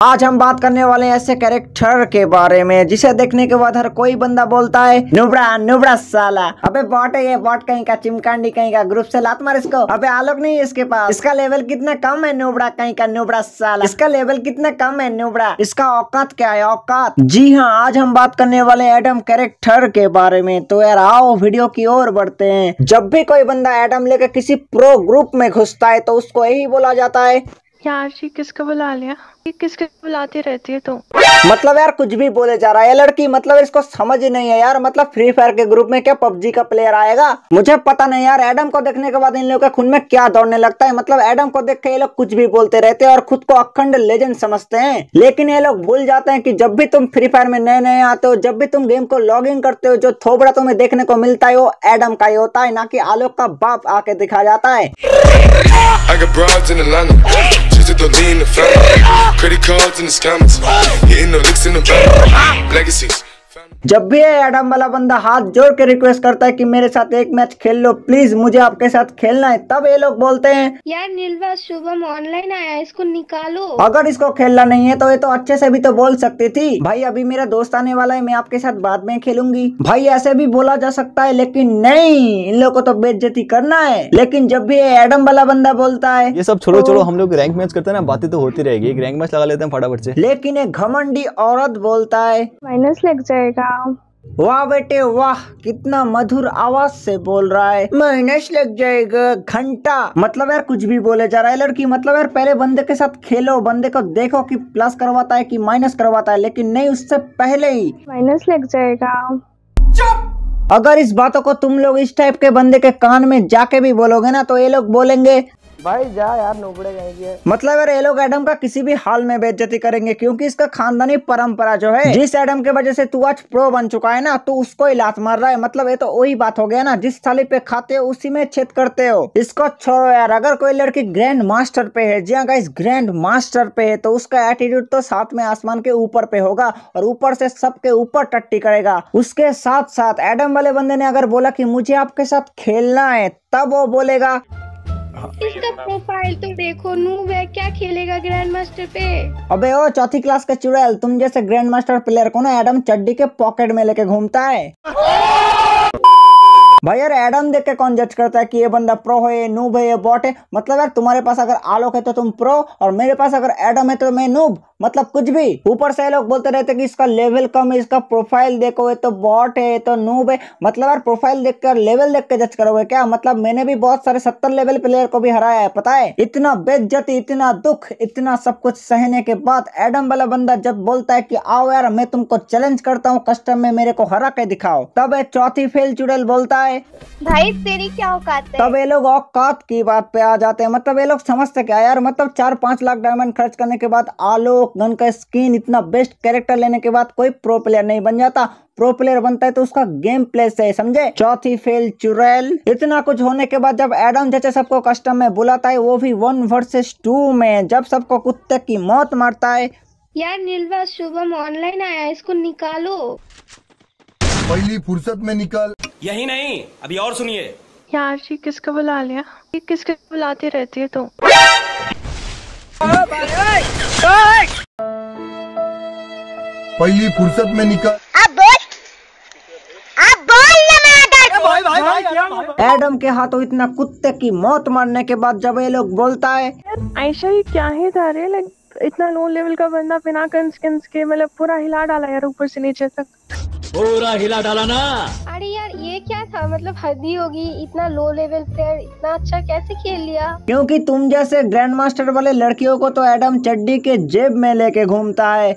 आज हम बात करने वाले हैं ऐसे कैरेक्टर के बारे में, जिसे देखने के बाद हर कोई बंदा बोलता है नुबड़ा नुबड़ा साला। अबे बॉट है ये बॉट कहीं का चिमकांडी, कहीं का ग्रुप से लात मार इसको। अबे आलोक नहीं है इसके पास। इसका लेवल कितना कम है नुबड़ा कहीं का नुबड़ा साला? इसका लेवल कितना कम है नुबड़ा इसका औकात क्या है, औकात? जी हाँ आज हम बात करने वाले एडम कैरेक्टर के बारे में। तो यार आओ वीडियो की ओर बढ़ते हैं। जब भी कोई बंदा एडम लेकर किसी प्रो ग्रुप में घुसता है तो उसको यही बोला जाता है, यार जी, किसको बुला लिया? किसके बुलाती रहती है तू मतलब यार कुछ भी बोले जा रहा है। लड़की मतलब इसको समझ ही नहीं है यार। मतलब फ्री फायर के ग्रुप में क्या पबजी का प्लेयर आएगा? मुझे पता नहीं यार। एडम को देखने के बाद इन लोगों के खून में क्या दौड़ने लगता है? मतलब एडम को देख के ये लोग कुछ भी बोलते रहते हैं और खुद को अखंड लेजेंड समझते हैं। लेकिन ये लोग भूल जाते हैं की जब भी तुम फ्री फायर में नए नए आते हो जब भी तुम गेम को लॉग इन करते हो जो थोबड़ा तुम्हें देखने को मिलता है वो एडम का ही होता है। ना की आलोक का बाप आके दिखा जाता है। lean, the family. Credit cards in the comments. Hitting the licks in the back. Legacies. जब भी ये एडम वाला बंदा हाथ जोड़ के रिक्वेस्ट करता है कि मेरे साथ एक मैच खेल लो प्लीज़ मुझे आपके साथ खेलना है तब ये लोग बोलते हैं यार नीलवा शुभम ऑनलाइन आया इसको निकालो। अगर इसको खेलना नहीं है तो ये तो अच्छे से भी तो बोल सकती थी। भाई अभी मेरा दोस्त आने वाला है मैं आपके साथ बाद में खेलूँगी। भाई ऐसे भी बोला जा सकता है लेकिन नहीं इन लोग को तो बेइज्जती करना है। लेकिन जब भी ये एडम वाला बंदा बोलता है ये सब छोड़ो छोड़ो हम लोग रैंक मैच करते हैं ना बातें तो होती रहेगी। एक रैंक मैच लगा लेते हैं फटाफट से। लेकिन एक घमंडी औरत बोलता है माइनस लग जाएगा। वाह बेटे वाह कितना मधुर आवाज़ से बोल रहा है। माइनस लग जाएगा घंटा। मतलब यार कुछ भी बोले जा रहा है। लड़की मतलब यार पहले बंदे के साथ खेलो बंदे को देखो कि प्लस करवाता है कि माइनस करवाता है लेकिन नहीं उससे पहले ही। माइनस लग जाएगा। अगर इस बातों को तुम लोग इस टाइप के बंदे के कान में जाके भी बोलोगे ना तो ये लोग बोलेंगे भाई, जा यार नोबड़े जाएँगे मतलब यार, ये एडम का किसी भी हाल में बेइज्जती करेंगे, क्योंकि इसका खानदानी परंपरा जो है, जिस एडम के वजह से तू आज प्रो बन चुका है ना तो उसको लात मार रहा है। मतलब ये तो वही बात हो गया ना, जिस थाली पे खाते हो, उसी में छेद करते हो। इसको छोड़ो यार, अगर कोई लड़की ग्रैंड मास्टर पे है, जी हाँ इस ग्रैंड मास्टर पे है तो उसका एटीट्यूड तो साथ में आसमान के ऊपर पे होगा, और ऊपर से सबके ऊपर टट्टी करेगा। उसके साथ साथ एडम वाले बंदे ने अगर बोला की मुझे आपके साथ खेलना है, तब वो बोलेगा इसका प्रोफ़ाइल तो देखो नूब है, क्या खेलेगा ग्रैंड मास्टर पे? अबे ओ, चौथी क्लास का चुड़ैल, तुम जैसे ग्रैंड मास्टर प्लेयर को ना एडम चड्डी के पॉकेट में लेके घूमता है। भाई यार एडम देख के कौन जज करता है कि ये बंदा प्रो है, ये नूब है, ये बॉट है? मतलब यार, तुम्हारे पास अगर आलोक है तो तुम प्रो और मेरे पास अगर एडम है तो मैं नूब मतलब कुछ भी। ऊपर से लोग बोलते रहते कि इसका लेवल कम है इसका प्रोफ़ाइल देखो ये तो बॉट है ये तो नूब है। मतलब यार प्रोफ़ाइल देख कर लेवल देख के जज करोगे क्या? मतलब मैंने भी बहुत सारे सत्तर लेवल प्लेयर को भी हराया है पता है? इतना बेज्जती इतना दुख इतना सब कुछ सहने के बाद एडम वाला बंदा जब बोलता है कि आओ यार मैं तुमको चैलेंज करता हूँ कस्टम में मेरे को हरा के दिखाओ तब ये चौथी फेल चुड़ैल बोलता है। भाई तेरी क्या औकात है? तब ये लोग औकात की बात पे आ जाते हैं। मतलब ये लोग समझते क्या? यार मतलब चार पाँच लाख डायमंड खर्च करने के बाद आलोक गन का स्किन इतना बेस्ट कैरेक्टर लेने के बाद कोई प्रो प्लेयर नहीं बन जाता। प्रो प्लेयर बनता है तो उसका गेम प्ले से समझे? चौथी फेल चुड़ैल इतना कुछ होने के बाद जब एडम जैसे सबको कस्टम में बुलाता है वो भी वन वर्सेस टू में जब सबको कुत्ते की मौत मारता है। यार नीलवा शुभम ऑनलाइन आया इसको निकालो। पहली फुर्सत में निकल। यही नहीं अभी और सुनिए। यार जी किसको बुला लिया? ये किसके बुलाती रहती है तू पहली फुर्सत में निकल। अब बोल। अब बोल भाई भाई भाई एडम के हाथों इतना कुत्ते की मौत मारने के बाद जब ये लोग बोलता है आयशा ये क्या है धारे लाइक इतना लो लेवल का बंदा बिना कंस स्किन्स के मतलब पूरा हिला डाला यार ऊपर से नीचे तक। पूरा हिला डाला ना। अरे यार ये क्या था? मतलब हदी होगी इतना लो लेवल प्लेयर इतना अच्छा कैसे खेल लिया? क्योंकि तुम जैसे ग्रैंड मास्टर वाले लड़कियों को तो एडम चड्डी के जेब में लेके घूमता है।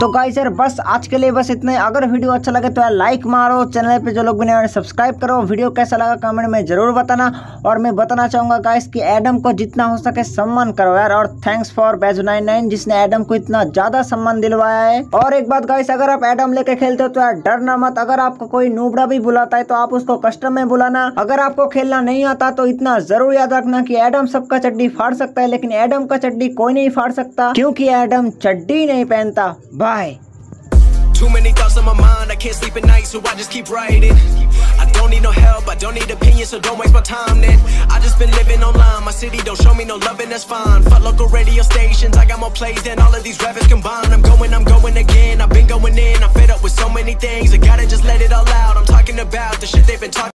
तो गाइस यार, बस आज के लिए बस इतने अगर वीडियो अच्छा लगे तो यार लाइक मारो चैनल पे जो लोग भी नए सब्सक्राइब करो। वीडियो कैसा लगा कमेंट में ज़रूर बताना। और मैं बताना चाहूँगा गाइस कि एडम को जितना हो सके सम्मान करो यार। और thanks for Baiju nine nine जिसने एडम को इतना ज़्यादा सम्मान दिलवाया है। और एक बात गाइस अगर आप एडम लेके खेलते हो तो यार डरना मत। अगर आपको कोई नूबड़ा भी बुलाता है तो आप उसको कस्टम में बुलाना। अगर आपको खेलना नहीं आता तो इतना ज़रूर याद रखना की एडम सबका चड्डी फाड़ सकता है, लेकिन एडम का चड्डी कोई नहीं फाड़ सकता क्योंकि एडम चड्डी नहीं पहनता bye Too many thoughts on my mind, I can't sleep at night, so I just keep writing. I don't don't need no help, I don't need opinions, so don't waste my time then. I just been living online, my city don't show me no love, and that's fine. Fuck local radio stations, I got more plays than all of these rappers combined. I'm going, I'm going again, I've been going in, I'm fed up with so many things, I gotta just let it all out. I'm talking about the shit they've been talking.